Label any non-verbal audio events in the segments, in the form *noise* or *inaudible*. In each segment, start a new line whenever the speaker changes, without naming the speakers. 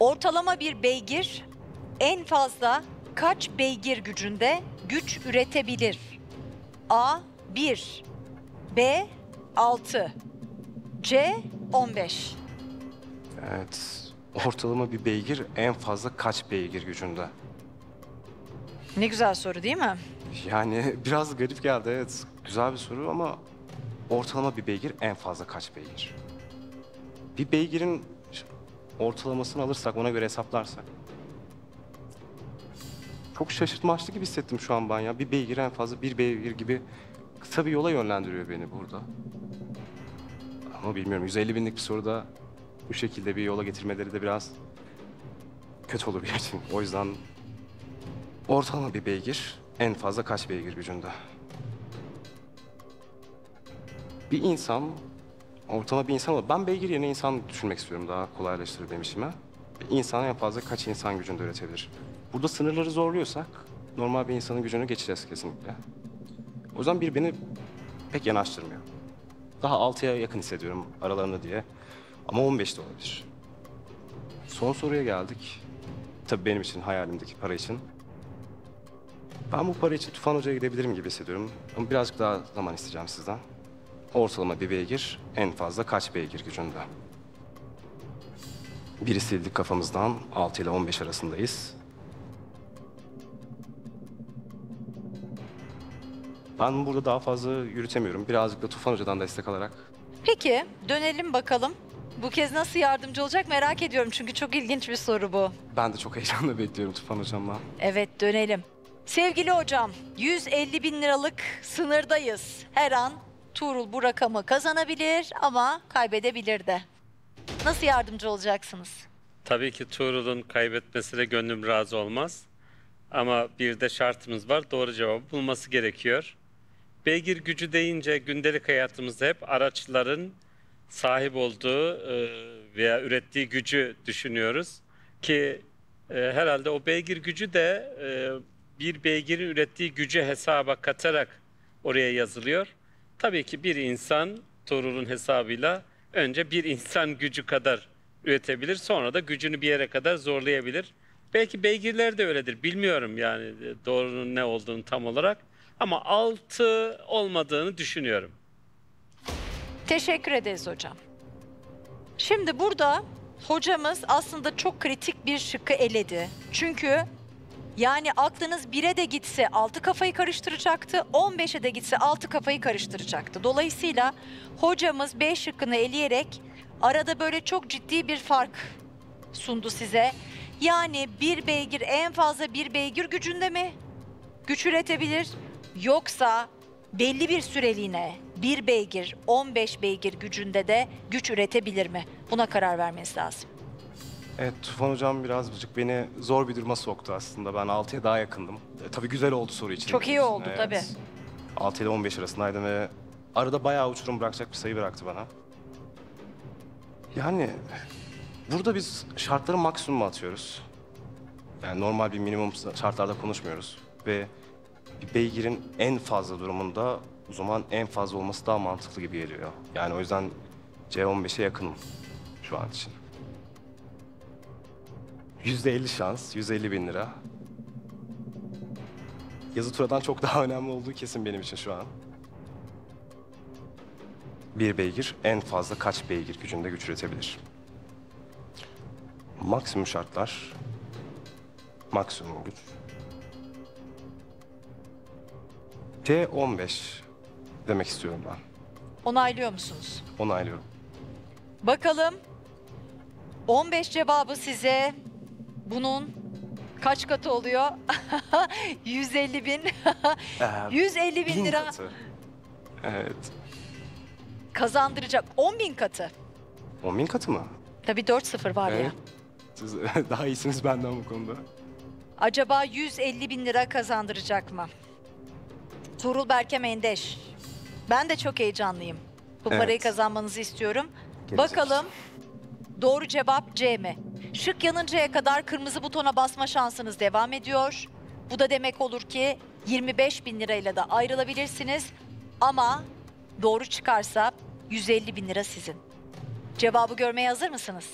Ortalama bir beygir en fazla kaç beygir gücünde güç üretebilir? A 1 B 6 C 15
Evet. Ortalama bir beygir en fazla kaç beygir gücünde?
Ne güzel soru değil mi?
Yani *laughs* biraz garip geldi evet. Güzel bir soru ama ortalama bir beygir en fazla kaç beygir? Bir beygirin ortalamasını alırsak ona göre hesaplarsak. Çok şaşırtmaçlı gibi hissettim şu an ben ya. Bir beygir en fazla bir beygir gibi kısa bir yola yönlendiriyor beni burada. Ama bilmiyorum 150 binlik bir soruda bu şekilde bir yola getirmeleri de biraz kötü olur için. O yüzden ortalama bir beygir en fazla kaç beygir gücünde? Bir insan, ortalama bir insan olur. Ben beygir yerine insan düşünmek istiyorum daha kolaylaştırır benim işime. İnsan en fazla kaç insan gücünde üretebilir? Burada sınırları zorluyorsak normal bir insanın gücünü geçeceğiz kesinlikle. O yüzden bir beni pek yanaştırmıyor. Daha 6'ya yakın hissediyorum aralarında diye. Ama 15 de olabilir. Son soruya geldik. Tabii benim için, hayalimdeki para için. Ben bu para için Tufan Hoca'ya gidebilirim gibi hissediyorum. Ama birazcık daha zaman isteyeceğim sizden. Ortalama bir beygir en fazla kaç beygir gücünde? Biri sildik kafamızdan. 6 ile 15 arasındayız. Ben burada daha fazla yürütemiyorum. Birazcık da Tufan Hoca'dan destek alarak.
Peki dönelim bakalım. Bu kez nasıl yardımcı olacak merak ediyorum çünkü çok ilginç bir soru bu.
Ben de çok heyecanla bekliyorum Tufan Hocam'la.
Evet dönelim. Sevgili hocam 150 bin liralık sınırdayız. Her an Tuğrul bu rakamı kazanabilir ama kaybedebilir de. Nasıl yardımcı olacaksınız?
Tabii ki Tuğrul'un kaybetmesine gönlüm razı olmaz. Ama bir de şartımız var. Doğru cevabı bulması gerekiyor. Beygir gücü deyince gündelik hayatımızda hep araçların sahip olduğu e, veya ürettiği gücü düşünüyoruz. Ki e, herhalde o beygir gücü de e, bir beygirin ürettiği gücü hesaba katarak oraya yazılıyor. Tabii ki bir insan Tuğrul'un hesabıyla önce bir insan gücü kadar üretebilir. Sonra da gücünü bir yere kadar zorlayabilir. Belki beygirler de öyledir. Bilmiyorum yani e, doğrunun ne olduğunu tam olarak. Ama altı olmadığını düşünüyorum.
Teşekkür ederiz hocam. Şimdi burada hocamız aslında çok kritik bir şıkkı eledi. Çünkü yani aklınız 1'e de gitse 6 kafayı karıştıracaktı, 15'e de gitse 6 kafayı karıştıracaktı. Dolayısıyla hocamız B şıkkını eleyerek arada böyle çok ciddi bir fark sundu size. Yani bir beygir en fazla bir beygir gücünde mi güç üretebilir yoksa belli bir süreliğine bir beygir 15 beygir gücünde de güç üretebilir mi? Buna karar vermeniz lazım.
Evet Tufan Hocam birazcık beni zor bir duruma soktu aslında. Ben 6'ya daha yakındım. E, tabii güzel oldu soru için.
Çok iyi oldu, tabii.
6 ile 15 arasındaydım ve arada bayağı uçurum bırakacak bir sayı bıraktı bana. Yani burada biz şartları maksimuma atıyoruz. Yani normal bir minimum şartlarda konuşmuyoruz. Ve bir beygirin en fazla durumunda o zaman en fazla olması daha mantıklı gibi geliyor. Yani o yüzden C15'e yakınım şu an için. %50 şans, 150 bin lira. Yazı turadan çok daha *laughs* önemli olduğu kesin benim için şu an. Bir beygir en fazla kaç beygir gücünde güç üretebilir? Maksimum şartlar, maksimum güç. T15 demek istiyorum ben.
Onaylıyor musunuz?
Onaylıyorum.
Bakalım 15 cevabı size bunun kaç katı oluyor? *laughs* 150 bin. *laughs*
Ee, *laughs*
150 bin
bin
lira
katı. Evet.
kazandıracak 10 bin katı.
10 bin katı mı?
Tabii 4-0 var ya.
Evet. Siz daha iyisiniz benden bu konuda.
Acaba 150 bin lira kazandıracak mı? Tuğrul Berke Mendeş. Ben de çok heyecanlıyım. Bu
Evet.
parayı kazanmanızı istiyorum.
Gelecek.
Bakalım doğru cevap C mi? Şık yanıncaya kadar kırmızı butona basma şansınız devam ediyor. Bu da demek olur ki 25 bin lirayla da ayrılabilirsiniz. Ama doğru çıkarsa 150 bin lira sizin. Cevabı görmeye hazır mısınız?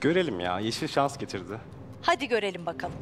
Görelim ya. Yeşil şans getirdi.
Hadi görelim bakalım.